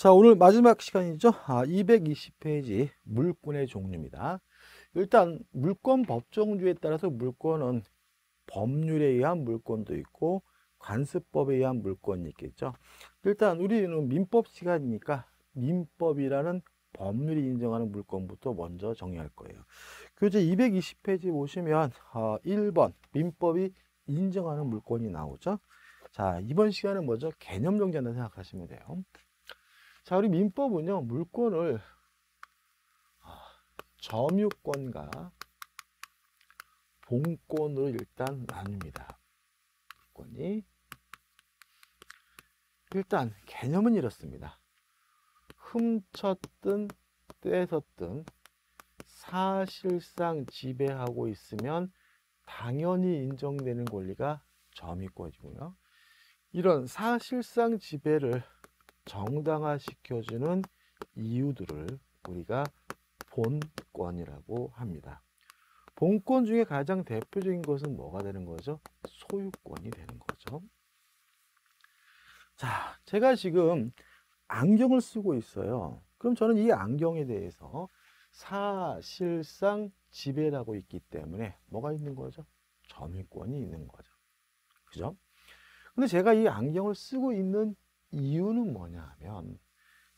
자, 오늘 마지막 시간이죠. 아, 220페이지 물권의 종류입니다. 일단 물권 법정주에 따라서 물권은 법률에 의한 물권도 있고 관습법에 의한 물권이 있겠죠. 일단 우리는 민법 시간이니까 민법이라는 법률이 인정하는 물권부터 먼저 정리할 거예요. 교재 220페이지 보시면 어, 1번 민법이 인정하는 물권이 나오죠. 자, 이번 시간은 먼저 개념 정리한다 생각하시면 돼요. 자, 우리 민법은요, 물권을 아, 점유권과 본권으로 일단 나눕니다. 물권이 일단 개념은 이렇습니다. 훔쳤든 떼었든 사실상 지배하고 있으면 당연히 인정되는 권리가 점유권이고요. 이런 사실상 지배를 정당화시켜주는 이유들을 우리가 본권이라고 합니다. 본권 중에 가장 대표적인 것은 뭐가 되는 거죠? 소유권이 되는 거죠. 자, 제가 지금 안경을 쓰고 있어요. 그럼 저는 이 안경에 대해서 사실상 지배라고 있기 때문에 뭐가 있는 거죠? 점유권이 있는 거죠. 그죠? 근데 제가 이 안경을 쓰고 있는 이유는 뭐냐 하면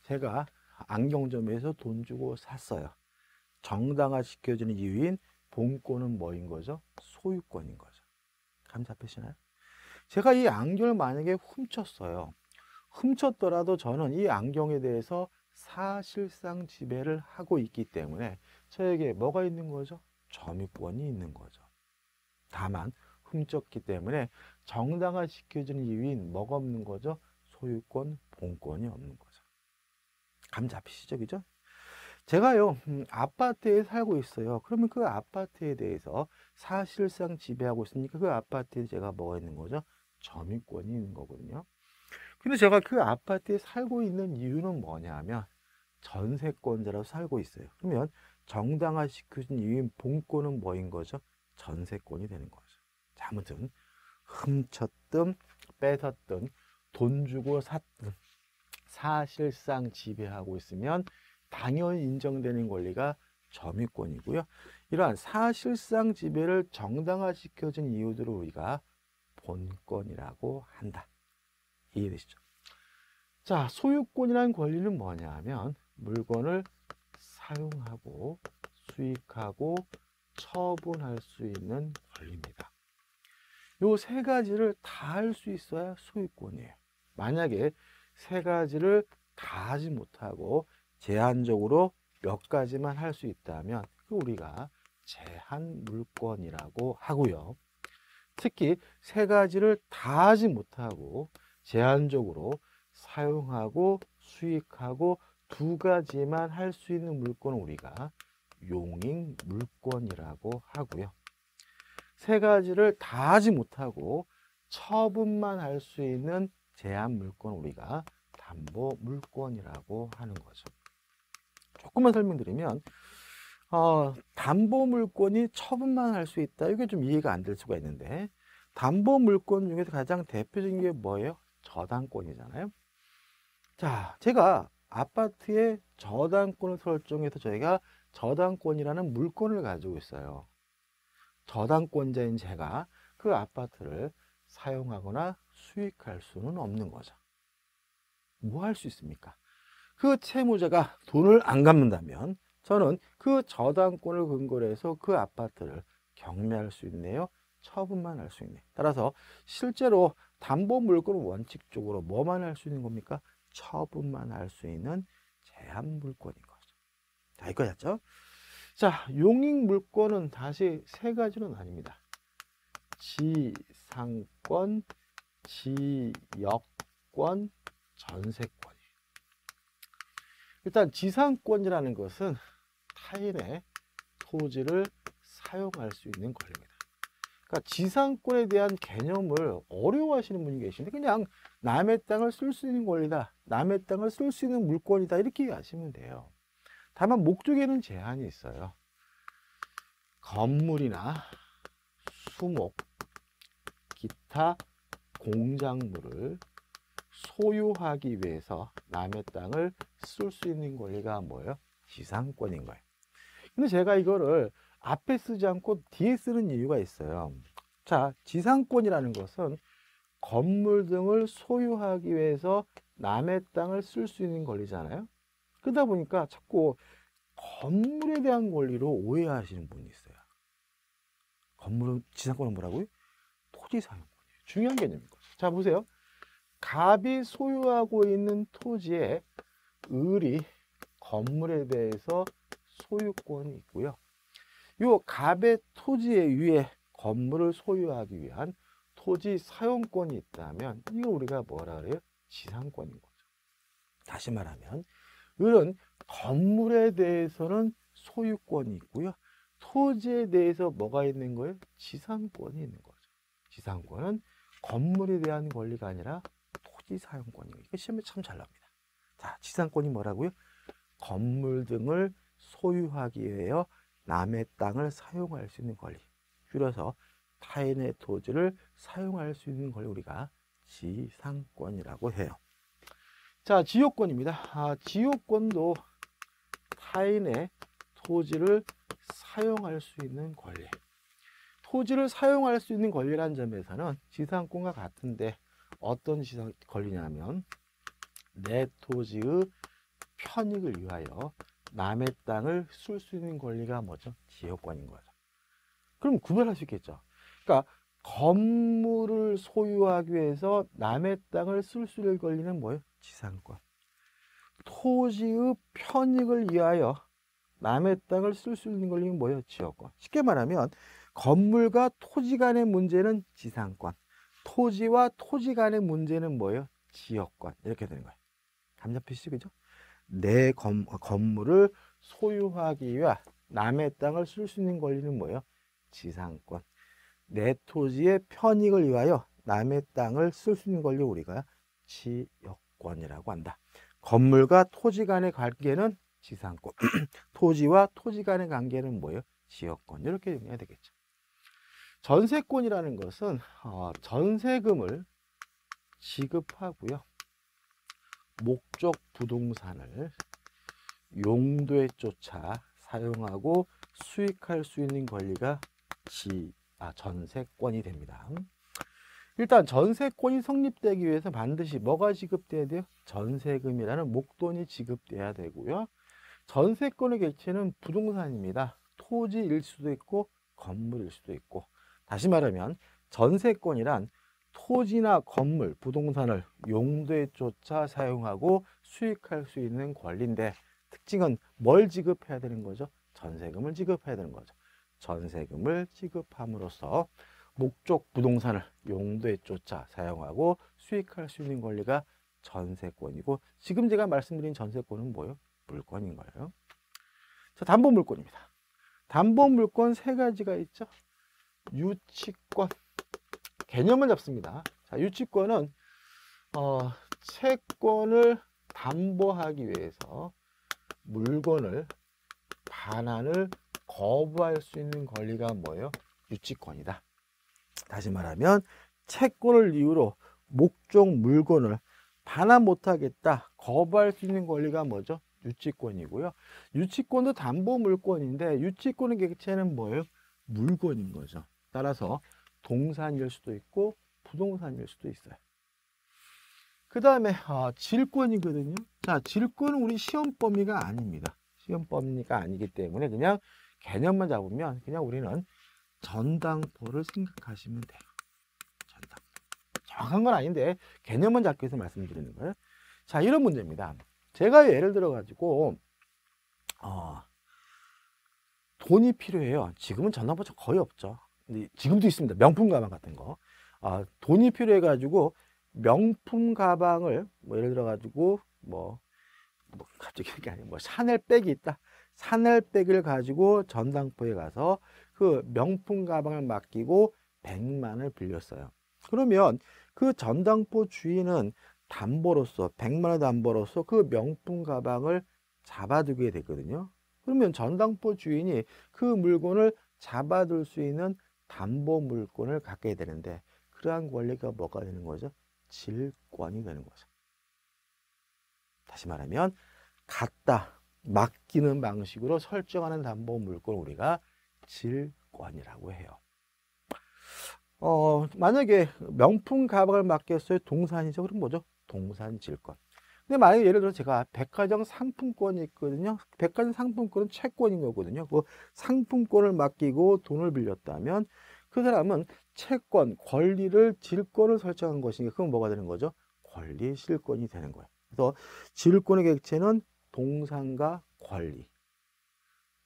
제가 안경점에서 돈 주고 샀어요. 정당화 시켜주는 이유인 본권은 뭐인 거죠? 소유권인 거죠. 감 잡히시나요? 제가 이 안경을 만약에 훔쳤어요. 훔쳤더라도 저는 이 안경에 대해서 사실상 지배를 하고 있기 때문에 저에게 뭐가 있는 거죠? 점유권이 있는 거죠. 다만 훔쳤기 때문에 정당화 시켜주는 이유인 뭐가 없는 거죠? 소유권, 본권이 없는 거죠. 감 잡히시죠? 그죠? 제가요, 음, 아파트에 살고 있어요. 그러면 그 아파트에 대해서 사실상 지배하고 있으니까 그 아파트에 제가 뭐가 있는 거죠? 점유권이 있는 거거든요. 근데 제가 그 아파트에 살고 있는 이유는 뭐냐면 전세권자로 살고 있어요. 그러면 정당화 시켜준 이유인 본권은 뭐인 거죠? 전세권이 되는 거죠. 자, 아무튼 훔쳤든 뺏었든 돈 주고 샀든 사실상 지배하고 있으면 당연히 인정되는 권리가 점유권이고요. 이러한 사실상 지배를 정당화시켜준 이유들을 우리가 본권이라고 한다. 이해되시죠? 자, 소유권이라는 권리는 뭐냐 하면 물건을 사용하고 수익하고 처분할 수 있는 권리입니다. 요 세 가지를 다 할 수 있어야 소유권이에요. 만약에 세 가지를 다 하지 못하고 제한적으로 몇 가지만 할 수 있다면 그 우리가 제한 물권이라고 하고요. 특히 세 가지를 다 하지 못하고 제한적으로 사용하고 수익하고 두 가지만 할 수 있는 물건은 우리가 용익 물권이라고 하고요. 세 가지를 다 하지 못하고 처분만 할 수 있는 제한 물권 우리가 담보 물권이라고 하는 거죠. 조금만 설명드리면 어, 담보 물권이 처분만 할 수 있다. 이게 좀 이해가 안 될 수가 있는데 담보 물권 중에서 가장 대표적인 게 뭐예요? 저당권이잖아요. 자, 제가 아파트에 저당권을 설정해서 저희가 저당권이라는 물권을 가지고 있어요. 저당권자인 제가 그 아파트를 사용하거나 수익할 수는 없는 거죠. 뭐 할 수 있습니까? 그 채무자가 돈을 안 갚는다면 저는 그 저당권을 근거로 해서 그 아파트를 경매할 수 있네요. 처분만 할 수 있네. 따라서 실제로 담보 물건은 원칙적으로 뭐만 할 수 있는 겁니까? 처분만 할 수 있는 제한 물건인 거죠. 자, 이거였죠? 자, 용익 물건은 다시 세 가지로 나뉩니다. 지상권, 지역권, 전세권이에요. 일단 지상권이라는 것은 타인의 토지를 사용할 수 있는 권리입니다. 그러니까 지상권에 대한 개념을 어려워하시는 분이 계신데 그냥 남의 땅을 쓸 수 있는 권리다. 남의 땅을 쓸 수 있는 물권이다. 이렇게 하시면 돼요. 다만 목적에는 제한이 있어요. 건물이나 수목, 기타 공작물을 소유하기 위해서 남의 땅을 쓸 수 있는 권리가 뭐예요? 지상권인 거예요. 근데 제가 이거를 앞에 쓰지 않고 뒤에 쓰는 이유가 있어요. 자, 지상권이라는 것은 건물 등을 소유하기 위해서 남의 땅을 쓸 수 있는 권리잖아요. 그러다 보니까 자꾸 건물에 대한 권리로 오해하시는 분이 있어요. 건물은 지상권은 뭐라고요? 토지 사용권이에요. 중요한 거죠. 자, 보세요. 갑이 소유하고 있는 토지에 을이 건물에 대해서 소유권이 있고요. 요 갑의 토지에 위에 건물을 소유하기 위한 토지 사용권이 있다면 이거 우리가 뭐라 그래요? 지상권인 거죠. 다시 말하면 을은 건물에 대해서는 소유권이 있고요. 토지에 대해서 뭐가 있는 거예요? 지상권이 있는 거죠. 지상권은 건물에 대한 권리가 아니라 토지 사용권이에요. 이거 시험에 참 잘 나옵니다. 자, 지상권이 뭐라고요? 건물 등을 소유하기 위하여 남의 땅을 사용할 수 있는 권리. 줄여서 타인의 토지를 사용할 수 있는 걸 우리가 지상권이라고 해요. 자, 지역권입니다. 아, 지역권도 타인의 토지를 사용할 수 있는 권리. 토지를 사용할 수 있는 권리라는 점에서는 지상권과 같은데 어떤 지상 권리냐면 내 토지의 편익을 위하여 남의 땅을 쓸 수 있는 권리가 뭐죠? 지역권인 거죠. 그럼 구별할 수 있겠죠. 그러니까 건물을 소유하기 위해서 남의 땅을 쓸 수 있는 권리는 뭐예요? 지상권. 토지의 편익을 위하여 남의 땅을 쓸 수 있는 권리는 뭐예요? 지역권. 쉽게 말하면 건물과 토지 간의 문제는 지상권. 토지와 토지 간의 문제는 뭐예요? 지역권. 이렇게 되는 거예요. 감잡히시죠? 그죠? 내 건, 건물을 소유하기 위해 남의 땅을 쓸 수 있는 권리는 뭐예요? 지상권. 내 토지의 편익을 위하여 남의 땅을 쓸 수 있는 권리 우리가 지역권이라고 한다. 건물과 토지 간의 관계는 지상권. 토지와 토지 간의 관계는 뭐예요? 지역권. 이렇게 정리해야 되겠죠. 전세권이라는 것은 어, 전세금을 지급하고요. 목적 부동산을 용도에 쫓아 사용하고 수익할 수 있는 권리가 지, 아, 전세권이 됩니다. 일단 전세권이 성립되기 위해서 반드시 뭐가 지급돼야 돼요? 전세금이라는 목돈이 지급돼야 되고요. 전세권의 객체는 부동산입니다. 토지일 수도 있고 건물일 수도 있고 다시 말하면 전세권이란 토지나 건물, 부동산을 용도에 쫓아 사용하고 수익할 수 있는 권리인데 특징은 뭘 지급해야 되는 거죠? 전세금을 지급해야 되는 거죠. 전세금을 지급함으로써 목적 부동산을 용도에 쫓아 사용하고 수익할 수 있는 권리가 전세권이고 지금 제가 말씀드린 전세권은 뭐예요? 물건인 거예요. 자, 담보 물건입니다. 담보 물건 세 가지가 있죠. 유치권, 개념을 잡습니다. 자, 유치권은 어, 채권을 담보하기 위해서 물건을 반환을 거부할 수 있는 권리가 뭐예요? 유치권이다. 다시 말하면 채권을 이유로 목적 물건을 반환 못하겠다 거부할 수 있는 권리가 뭐죠? 유치권이고요. 유치권도 담보 물건인데 유치권의 객체는 뭐예요? 물건인 거죠. 따라서 동산일 수도 있고 부동산일 수도 있어요. 그 다음에 어, 질권이거든요. 자, 질권은 우리 시험 범위가 아닙니다. 시험 범위가 아니기 때문에 그냥 개념만 잡으면 그냥 우리는 전당포를 생각하시면 돼요. 전당. 정확한 건 아닌데 개념만 잡기 위해서 말씀드리는 거예요. 자, 이런 문제입니다. 제가 예를 들어 가지고 어, 돈이 필요해요. 지금은 전당포 거의 없죠. 지금도 있습니다. 명품 가방 같은 거. 아, 돈이 필요해 가지고 명품 가방을 뭐 예를 들어 가지고 뭐, 뭐 갑자기 이게 아니고 뭐 샤넬백이 있다. 샤넬백을 가지고 전당포에 가서 그 명품 가방을 맡기고 100만을 빌렸어요. 그러면 그 전당포 주인은 담보로서 100만 원 담보로서 그 명품 가방을 잡아두게 되거든요. 그러면 전당포 주인이 그 물건을 잡아둘 수 있는 담보 물건을 갖게 되는데 그러한 권리가 뭐가 되는 거죠? 질권이 되는 거죠. 다시 말하면 갖다 맡기는 방식으로 설정하는 담보 물건 우리가 질권이라고 해요. 어, 만약에 명품 가방을 맡겼어요. 동산이죠. 그럼 뭐죠? 동산 질권. 근데 만약에 예를 들어 제가 백화점 상품권이 있거든요. 백화점 상품권은 채권인 거거든요. 그 상품권을 맡기고 돈을 빌렸다면 그 사람은 채권, 권리를 질권을 설정한 것이니까 그건 뭐가 되는 거죠? 권리 실권이 되는 거예요. 그래서 질권의 객체는 동산과 권리.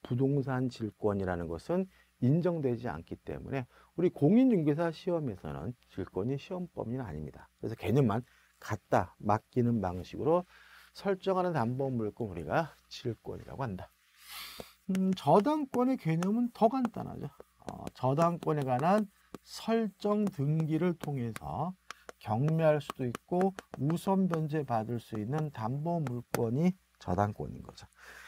부동산 질권이라는 것은 인정되지 않기 때문에 우리 공인중개사 시험에서는 질권이 시험 범위는 아닙니다. 그래서 개념만 갖다 맡기는 방식으로 설정하는 담보물권 우리가 질권이라고 한다. 음, 저당권의 개념은 더 간단하죠. 어, 저당권에 관한 설정 등기를 통해서 경매할 수도 있고 우선 변제 받을 수 있는 담보 물건이 저당권인 거죠.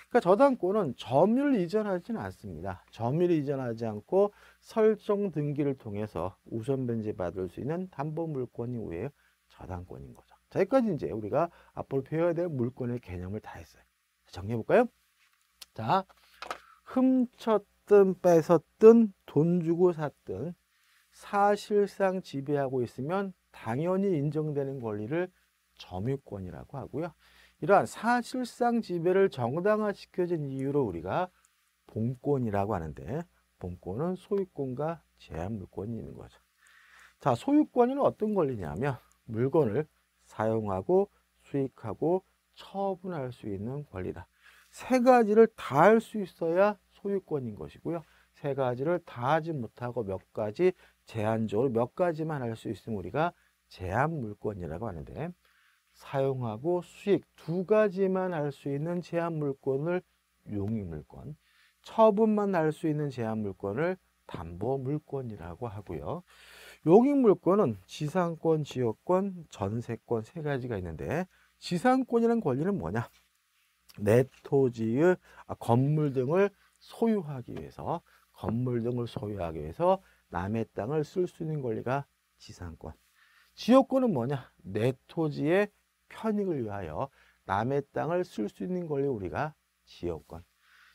그러니까 저당권은 점유를 이전하지는 않습니다. 점유를 이전하지 않고 설정 등기를 통해서 우선 변제 받을 수 있는 담보 물건이 우에 저당권인 거죠. 자, 여기까지 이제 우리가 앞으로 배워야 될 물건의 개념을 다 했어요. 정리해 볼까요? 자, 훔쳤든 뺏었든 돈 주고 샀든 사실상 지배하고 있으면 당연히 인정되는 권리를 점유권이라고 하고요. 이러한 사실상 지배를 정당화시켜진 이유로 우리가 본권이라고 하는데 본권은 소유권과 제한물권이 있는 거죠. 자, 소유권은 어떤 권리냐면 물건을 사용하고 수익하고 처분할 수 있는 권리다. 세 가지를 다 할 수 있어야 소유권인 것이고요. 세 가지를 다 하지 못하고 몇 가지 제한적으로 몇 가지만 할 수 있으면 우리가 제한 물권이라고 하는데 사용하고 수익 두 가지만 할 수 있는 제한 물권을 용의 물권, 처분만 할 수 있는 제한 물권을 담보 물권이라고 하고요. 용의 물권은 지상권, 지역권, 전세권 세 가지가 있는데 지상권이라는 권리는 뭐냐? 내 토지의 아, 건물 등을 소유하기 위해서 건물 등을 소유하기 위해서 남의 땅을 쓸 수 있는 권리가 지상권. 지역권은 뭐냐? 내 토지의 편익을 위하여 남의 땅을 쓸 수 있는 권리 우리가 지역권.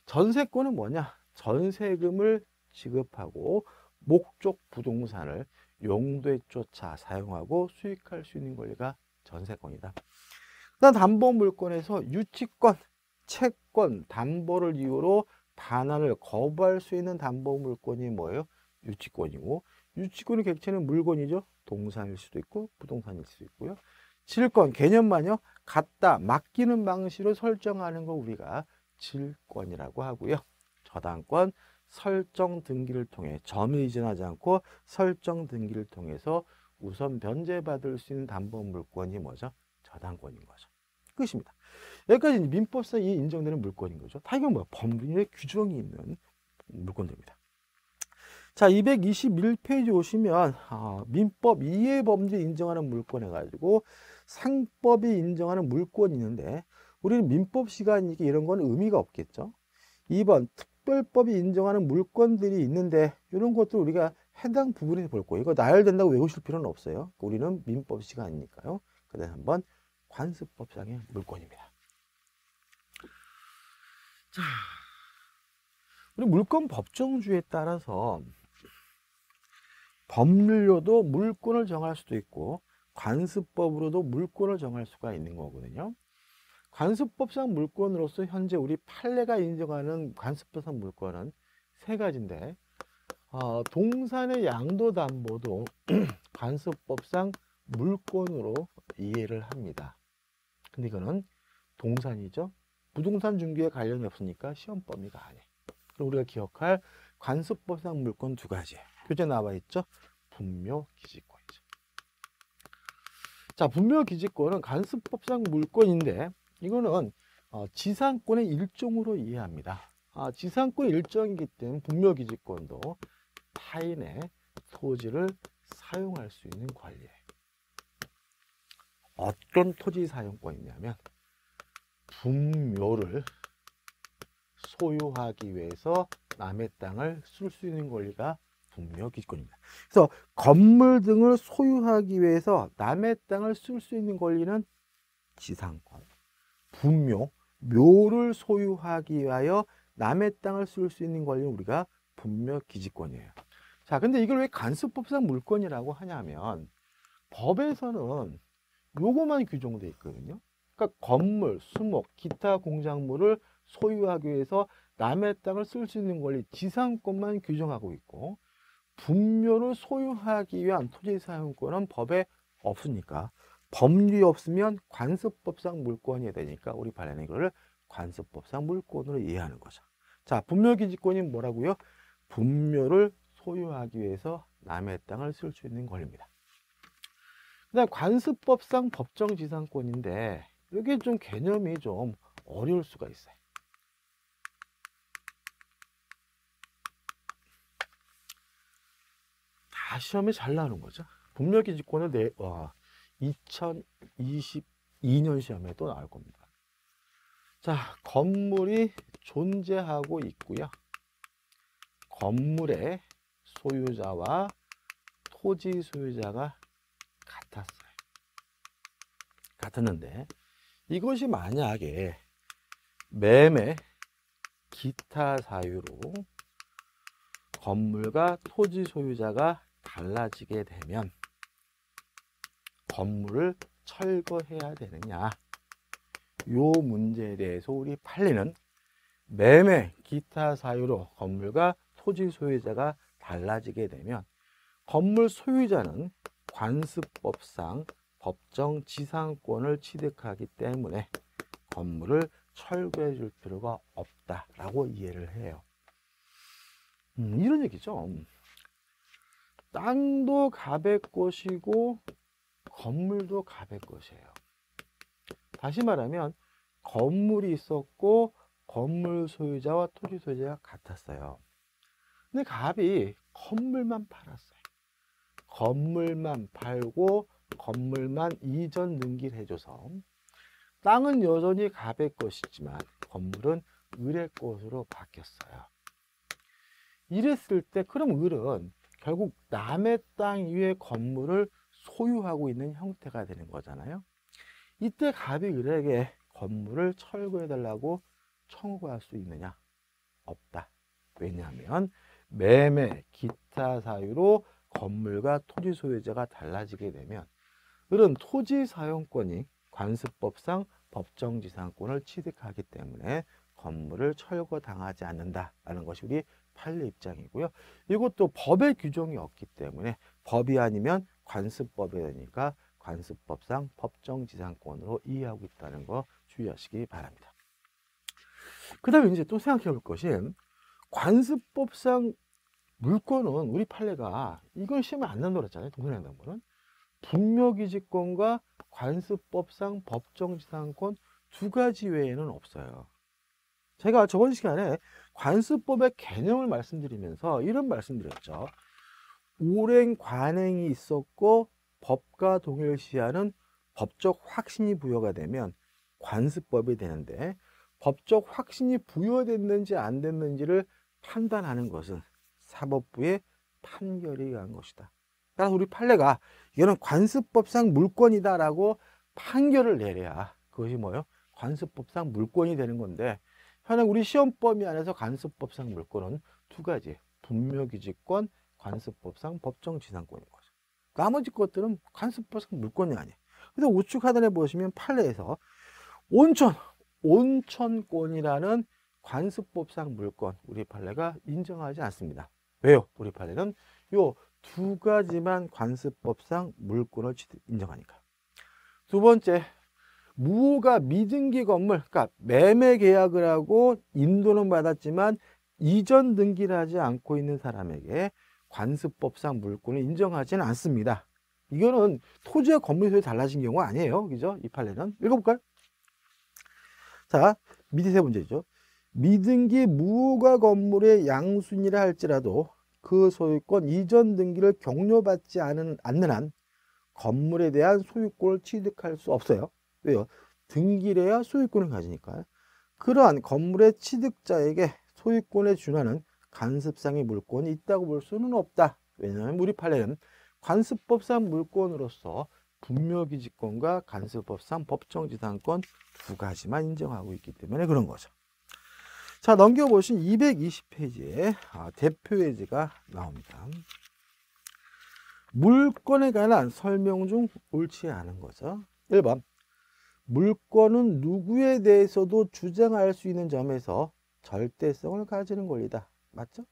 전세권은 뭐냐? 전세금을 지급하고 목적 부동산을 용도에 쫓아 사용하고 수익할 수 있는 권리가 전세권이다. 그다음 담보 물건에서 유치권, 채권, 담보를 이유로 반환을 거부할 수 있는 담보 물건이 뭐예요? 유치권이고 유치권의 객체는 물건이죠. 동산일 수도 있고 부동산일 수도 있고요. 질권 개념만요. 갖다 맡기는 방식으로 설정하는 거 우리가 질권이라고 하고요. 저당권 설정 등기를 통해 점유 이전하지 않고 설정 등기를 통해서 우선 변제받을 수 있는 담보 물건이 뭐죠? 저당권인 거죠. 끝입니다. 여기까지 민법상 이 인정되는 물건인 거죠. 다 이건 뭐야? 법률의 규정이 있는 물건들입니다. 자, 221페이지 오시면 어, 민법 이해 범죄 인정하는 물건 해가지고 상법이 인정하는 물건이 있는데 우리는 민법 시간이니까 이런 건 의미가 없겠죠. 2번 특 별법이 인정하는 물건들이 있는데 이런 것들 우리가 해당 부분에서 볼 거예요. 이거 나열된다고 외우실 필요는 없어요. 우리는 민법 시간이니까요. 그 다음 한번 관습법상의 물건입니다. 자, 우리 물건 법정주에 따라서 법률로도 물권을 정할 수도 있고 관습법으로도 물권을 정할 수가 있는 거거든요. 관습법상 물권으로서 현재 우리 판례가 인정하는 관습법상 물권은 세 가지인데 어, 동산의 양도담보도 관습법상 물권으로 이해를 합니다. 근데 이거는 동산이죠. 부동산 중개에 관련이 없으니까 시험 범위가 아니에요. 그럼 우리가 기억할 관습법상 물권 두 가지. 교재 나와 있죠. 분묘 기지권이죠. 자, 분묘 기지권은 관습법상 물권인데 이거는 어, 지상권의 일종으로 이해합니다. 아, 지상권 일정이기 때문에 분묘 기지권도 타인의 토지를 사용할 수 있는 권리예요. 어떤 토지 사용권이냐면 분묘를 소유하기 위해서 남의 땅을 쓸 수 있는 권리가 분묘 기지권입니다. 그래서 건물 등을 소유하기 위해서 남의 땅을 쓸 수 있는 권리는 지상권. 분묘, 묘를 소유하기 위하여 남의 땅을 쓸 수 있는 권리는 우리가 분묘 기지권이에요. 자, 근데 이걸 왜 간수법상 물권이라고 하냐면 법에서는 요거만 규정돼 있거든요. 그러니까 건물, 수목, 기타 공작물을 소유하기 위해서 남의 땅을 쓸 수 있는 권리 지상권만 규정하고 있고 분묘를 소유하기 위한 토지 사용권은 법에 없으니까 법률이 없으면 관습법상 물권이 되니까 우리 발에는 이거를 관습법상 물권으로 이해하는 거죠. 자, 분묘기지권이 뭐라고요? 분묘를 소유하기 위해서 남의 땅을 쓸 수 있는 권리입니다. 그다음 관습법상 법정지상권인데 이게 좀 개념이 좀 어려울 수가 있어요. 다 시험에 잘 나오는 거죠. 분묘기지권은 내, 와, 2022년 시험에 또 나올 겁니다. 자, 건물이 존재하고 있고요. 건물의 소유자와 토지 소유자가 같았어요. 같았는데 이것이 만약에 매매 기타 사유로 건물과 토지 소유자가 달라지게 되면 건물을 철거해야 되느냐 요 문제에 대해서 우리 판례는 매매 기타 사유로 건물과 토지 소유자가 달라지게 되면 건물 소유자는 관습법상 법정 지상권을 취득하기 때문에 건물을 철거해 줄 필요가 없다라고 이해를 해요. 음, 이런 얘기죠. 땅도 갑의 것이고 건물도 갑의 것이에요. 다시 말하면 건물이 있었고 건물 소유자와 토지 소유자가 같았어요. 근데 갑이 건물만 팔았어요. 건물만 팔고 건물만 이전 등기를 해줘서 땅은 여전히 갑의 것이지만 건물은 을의 것으로 바뀌었어요. 이랬을 때 그럼 을은 결국 남의 땅 위에 건물을 소유하고 있는 형태가 되는 거잖아요. 이때 갑이 을에게 건물을 철거해 달라고 청구할 수 있느냐? 없다. 왜냐하면 매매, 기타 사유로 건물과 토지 소유자가 달라지게 되면 을은 토지 사용권이 관습법상 법정지상권을 취득하기 때문에 건물을 철거당하지 않는다라는 것이 우리 판례 입장이고요. 이것도 법의 규정이 없기 때문에 법이 아니면 관습법이 되니까 관습법상 법정지상권으로 이해하고 있다는 거 주의하시기 바랍니다. 그 다음에 이제 또 생각해 볼 것이 관습법상 물권은 우리 판례가 이건 시험에 안 난다고 그랬잖아요. 동생횡단부는 분묘기지권과 관습법상 법정지상권 두 가지 외에는 없어요. 제가 저번 시간에 관습법의 개념을 말씀드리면서 이런 말씀드렸죠. 오랜 관행이 있었고 법과 동일시하는 법적 확신이 부여가 되면 관습법이 되는데 법적 확신이 부여됐는지 안 됐는지를 판단하는 것은 사법부의 판결이 의한 것이다. 따라서 우리 판례가 이거는 관습법상 물권이다라고 판결을 내려야 그것이 뭐예요? 관습법상 물권이 되는 건데 현행 우리 시험 범위 안에서 관습법상 물권은 두 가지 분묘기지권, 관습법상 법정지상권인 거죠. 나머지 것들은 관습법상 물권이 아니에요. 그래서 우측 하단에 보시면 판례에서 온천, 온천권이라는 관습법상 물권 우리 판례가 인정하지 않습니다. 왜요? 우리 판례는 요 두 가지만 관습법상 물권을 인정하니까. 두 번째, 무호가 미등기 건물, 그러니까 매매 계약을 하고 인도는 받았지만 이전 등기를 하지 않고 있는 사람에게 관습법상 물권을 인정하지는 않습니다. 이거는 토지와 건물이 소유 달라진 경우가 아니에요. 그죠? 이 판례는. 읽어볼까요? 자, 밑에 세 문제죠. 미등기 무허가 건물의 양순이라 할지라도 그 소유권 이전 등기를 격려받지 않은, 않는 한 건물에 대한 소유권을 취득할 수 없어요. 왜요? 등기를 해야 소유권을 가지니까요. 그러한 건물의 취득자에게 소유권에 준하는 간습상의 물권이 있다고 볼 수는 없다. 왜냐하면 우리 판례는 관습법상 물권으로서 분묘기지권과 간섭법상 법정지상권 두 가지만 인정하고 있기 때문에 그런 거죠. 자 넘겨보신 220페이지에 아, 대표 예제가 나옵니다. 물건에 관한 설명 중 옳지 않은 거죠. 1번 물건은 누구에 대해서도 주장할 수 있는 점에서 절대성을 가지는 권리다. 맞죠?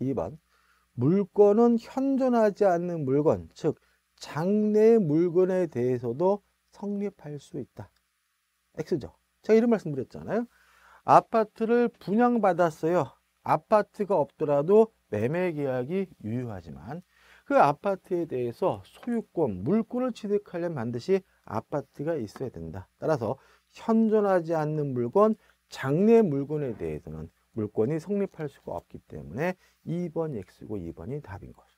2번 물건은 현존하지 않는 물건, 즉 장래의 물건에 대해서도 성립할 수 있다. X죠. 제가 이런 말씀 드렸잖아요. 아파트를 분양받았어요. 아파트가 없더라도 매매 계약이 유효하지만 그 아파트에 대해서 소유권, 물권을 취득하려면 반드시 아파트가 있어야 된다. 따라서 현존하지 않는 물건, 장래 물건에 대해서는 물권이 성립할 수가 없기 때문에 2번 X고 2번이 답인 거죠.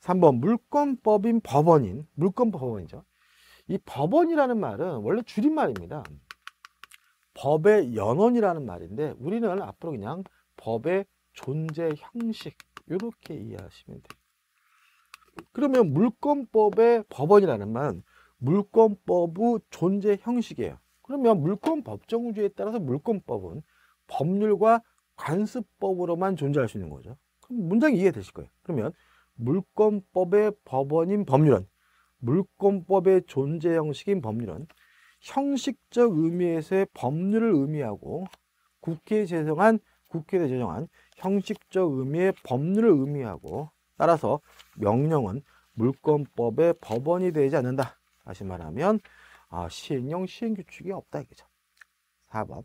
3번 물권법인 법원인 물권 법원이죠. 이 법원이라는 말은 원래 줄임말입니다. 법의 연원이라는 말인데 우리는 앞으로 그냥 법의 존재 형식 이렇게 이해하시면 돼요. 그러면 물권법의 법원이라는 말은 물권법의 존재 형식이에요. 그러면 물권 법정주의에 따라서 물권법은 법률과 관습법으로만 존재할 수 있는 거죠. 그럼 문장이 이해되실 거예요. 그러면 물권법의 법원인 법률은 물권법의 존재 형식인 법률은 형식적 의미에서의 법률을 의미하고 국회에 제정한 국회에 제정한 형식적 의미의 법률을 의미하고 따라서 명령은 물권법의 법원이 되지 않는다. 다시 말하면 아, 시행령 시행규칙이 없다 이거죠. 4번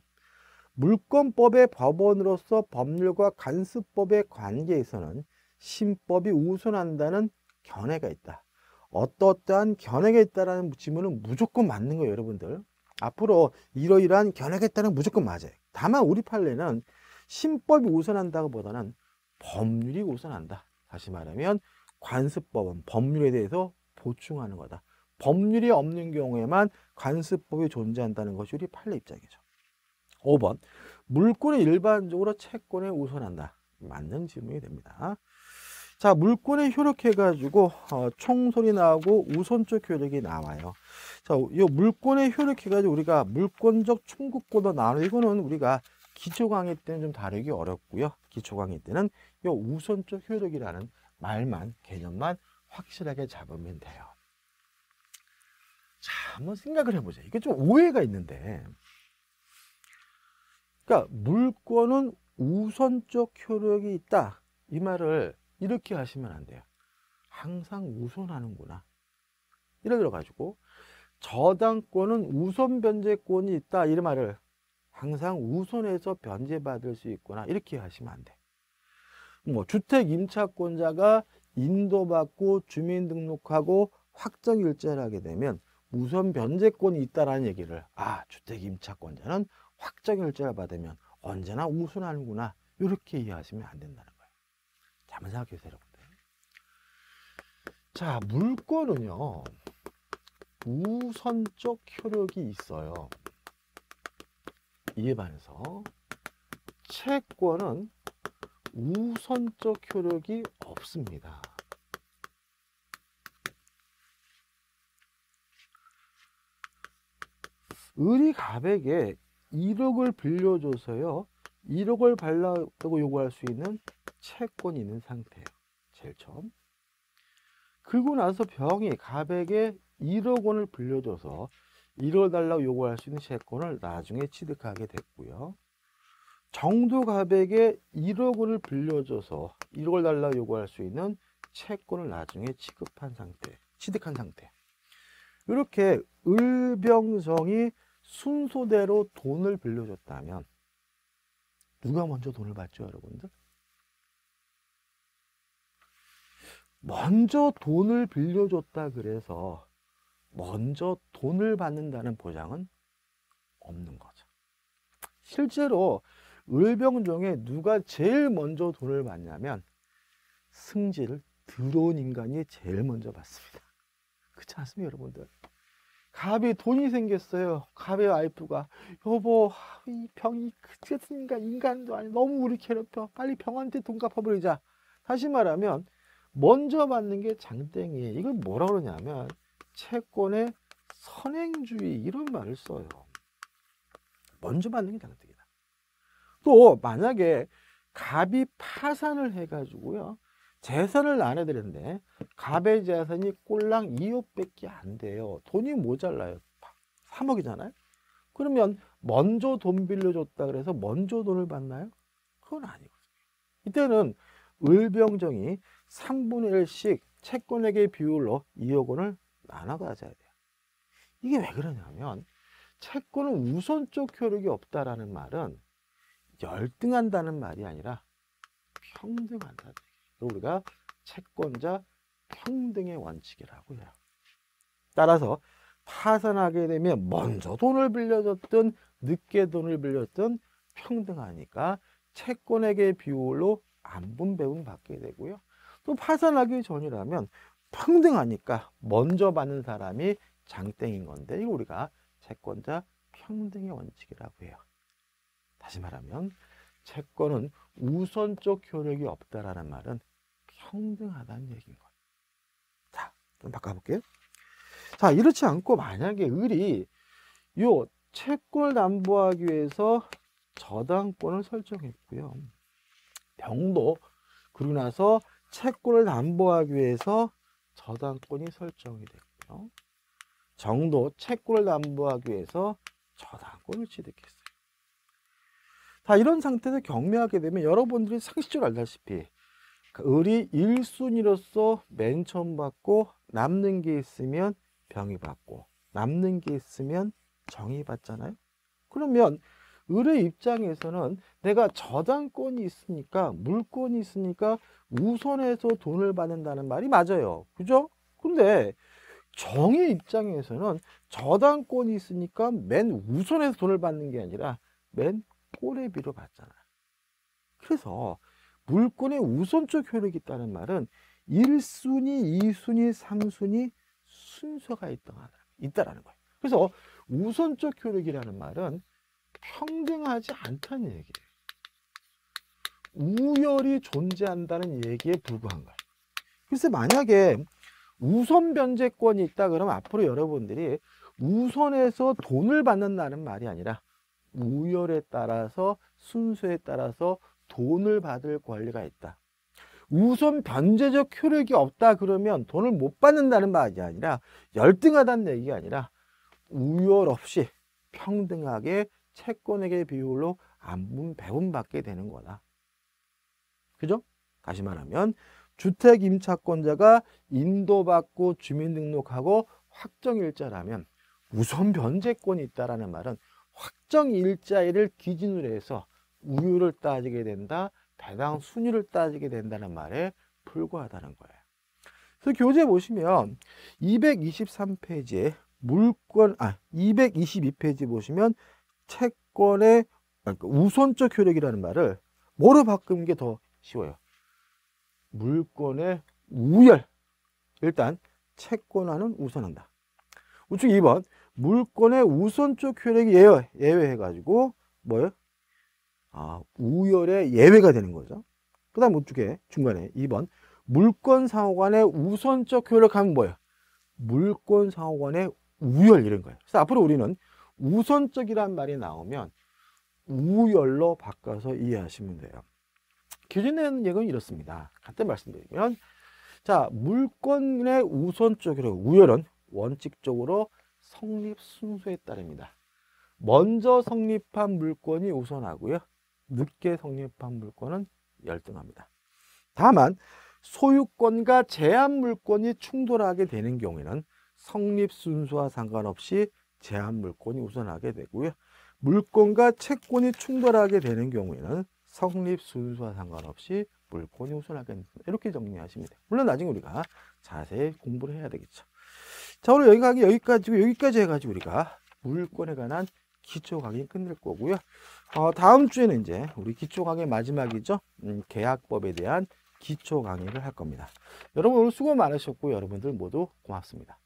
물권법의 법원으로서 법률과 간수법의 관계에서는 신법이 우선한다는 견해가 있다. 어떠어떠한 견해가 있다라는 질문은 무조건 맞는 거예요, 여러분들. 앞으로 이러이러한 견해가 있다는 무조건 맞아요. 다만 우리 판례는 신법이 우선한다고 보다는 법률이 우선한다. 다시 말하면 관습법은 법률에 대해서 보충하는 거다. 법률이 없는 경우에만 관습법이 존재한다는 것이 우리 판례 입장이죠. 5번 물권이 일반적으로 채권에 우선한다. 맞는 질문이 됩니다. 자, 물권에 효력해가지고 어, 총소리 나오고 우선적 효력이 나와요. 자, 이 물권에 효력해가지고 우리가 물권적 충국권도 나눠 이거는 우리가 기초 강의 때는 좀 다루기 어렵고요. 기초 강의 때는 이 우선적 효력이라는 말만 개념만 확실하게 잡으면 돼요. 자, 한번 생각을 해보자. 이게 좀 오해가 있는데, 그러니까 물권은 우선적 효력이 있다. 이 말을 이렇게 하시면 안 돼요. 항상 우선하는구나. 예를 들어 가지고 저당권은 우선 변제권이 있다. 이 말을 항상 우선해서 변제받을 수 있구나. 이렇게 하시면 안 돼. 뭐 주택 임차권자가 인도받고 주민등록하고 확정일자를 하게 되면 우선 변제권이 있다라는 얘기를 아 주택 임차권자는 확정일자를 받으면 언제나 우선하는구나 이렇게 이해하시면 안 된다는 거예요. 자, 한번 생각해 보세요, 여러분들. 자, 물건은요 우선적 효력이 있어요. 이에 반해서 채권은 우선적 효력이 없습니다. 을이 갑에게 1억을 빌려줘서요. 1억을 발라고 요구할 수 있는 채권이 있는 상태예요. 제일 처음. 그리고 나서 병이 갑에게 1억 원을 빌려줘서 1억 달라고 요구할 수 있는 채권을 나중에 취득하게 됐고요. 정도갑에게 1억 원을 빌려줘서 1억을 달라고 요구할 수 있는 채권을 나중에 취급한 상태, 취득한 상태. 이렇게 을병성이 순서대로 돈을 빌려줬다면 누가 먼저 돈을 받죠, 여러분들? 먼저 돈을 빌려줬다 그래서 먼저 돈을 받는다는 보장은 없는 거죠. 실제로 을병종에 누가 제일 먼저 돈을 받냐면 승지를 들어온 인간이 제일 먼저 받습니다. 그렇지 않습니까, 여러분들? 갑이 돈이 생겼어요. 갑의 와이프가 여보 이 병이 그치 같은 인간 인간도 아니 너무 우리 괴롭혀. 빨리 병한테 돈 갚아버리자. 다시 말하면 먼저 받는 게 장땡이에요. 이걸 뭐라 그러냐면 채권의 선행주의 이런 말을 써요. 먼저 받는 게 장득이다. 또 만약에 갑이 파산을 해가지고요. 재산을 나눠드렸는데 갑의 재산이 꼴랑 2억밖에 안 돼요. 돈이 모자라요. 3억이잖아요. 그러면 먼저 돈 빌려줬다 그래서 먼저 돈을 받나요? 그건 아니거든요. 이때는 을병정이 3분의 1씩 채권액의 비율로 2억 원을 나눠 가져야 돼요. 이게 왜 그러냐면 채권은 우선적 효력이 없다라는 말은 열등한다는 말이 아니라 평등한다는. 우리가 채권자 평등의 원칙이라고 해요. 따라서 파산하게 되면 먼저 돈을 빌려줬든 늦게 돈을 빌렸든 평등하니까 채권액의 비율로 안 분 배분 받게 되고요. 또 파산하기 전이라면 평등하니까 먼저 받는 사람이 장땡인 건데 이거 우리가 채권자 평등의 원칙이라고 해요. 다시 말하면 채권은 우선적 효력이 없다라는 말은 평등하다는 얘기인 거예요. 자, 좀 바꿔볼게요. 자, 이렇지 않고 만약에 을이 요 채권을 담보하기 위해서 저당권을 설정했고요. 병도 그러고 나서 채권을 담보하기 위해서 저당권이 설정이 됐고요. 정도 채권을 담보하기 위해서 저당권을 취득했어요. 자, 이런 상태에서 경매하게 되면 여러분들이 상식적으로 알다시피 그 을이 1순위로서 맨 처음 받고 남는 게 있으면 병이 받고 남는 게 있으면 정이 받잖아요. 그러면 을의 입장에서는 내가 저당권이 있으니까 물권이 있으니까 우선해서 돈을 받는다는 말이 맞아요. 그죠? 근데 정의 입장에서는 저당권이 있으니까 맨 우선해서 돈을 받는 게 아니라 맨 꼬레비로 받잖아. 그래서 물권의 우선적 효력이 있다는 말은 1순위, 2순위, 3순위 순서가 있다라는 거예요. 그래서 우선적 효력이라는 말은 평등하지 않다는 얘기예요. 우열이 존재한다는 얘기에 불과한 거예요. 그래서 만약에 우선 변제권이 있다 그러면 앞으로 여러분들이 우선에서 돈을 받는다는 말이 아니라 우열에 따라서 순서에 따라서 돈을 받을 권리가 있다. 우선 변제적 효력이 없다 그러면 돈을 못 받는다는 말이 아니라 열등하다는 얘기가 아니라 우열 없이 평등하게 채권액의 비율로 안분 배분받게 되는 거다. 그죠? 다시 말하면 주택 임차권자가 인도받고 주민등록하고 확정일자라면 우선 변제권이 있다라는 말은 확정일자일을 기준으로 해서 우유를 따지게 된다, 배당 순위를 따지게 된다는 말에 불과하다는 거예요. 그래서 교재 보시면 223페이지에 물권, 아, 222페이지 보시면 채권의 그러니까 우선적 효력이라는 말을 뭐로 바꾸는 게 더 쉬워요? 물권의 우열. 일단 채권화는 우선한다. 우측 2번 물권의 우선적 효력이 예외, 예외해가지고 뭐예요? 아, 우열의 예외가 되는 거죠. 그 다음 우측에 중간에 2번 물권 상호간의 우선적 효력하면 뭐예요? 물권 상호간의 우열 이런 거예요. 그래서 앞으로 우리는 우선적이란 말이 나오면 우열로 바꿔서 이해하시면 돼요. 기준에는 얘기는 이렇습니다. 간단 말씀드리면 자 물건의 우선적으로 우열은 원칙적으로 성립 순서에 따릅니다. 먼저 성립한 물건이 우선하고요. 늦게 성립한 물건은 열등합니다. 다만 소유권과 제한 물건이 충돌하게 되는 경우에는 성립 순서와 상관없이 제한 물권이 우선하게 되고요. 물권과 채권이 충돌하게 되는 경우에는 성립 순서와 상관없이 물권이 우선하게 됩니다. 이렇게 정리하시면 돼요. 물론 나중에 우리가 자세히 공부를 해야 되겠죠. 자, 오늘 여기까지, 여기까지 해가지고 우리가 물권에 관한 기초 강의 끝낼 거고요. 어, 다음 주에는 이제 우리 기초 강의 마지막이죠. 음, 계약법에 대한 기초 강의를 할 겁니다. 여러분 오늘 수고 많으셨고 여러분들 모두 고맙습니다.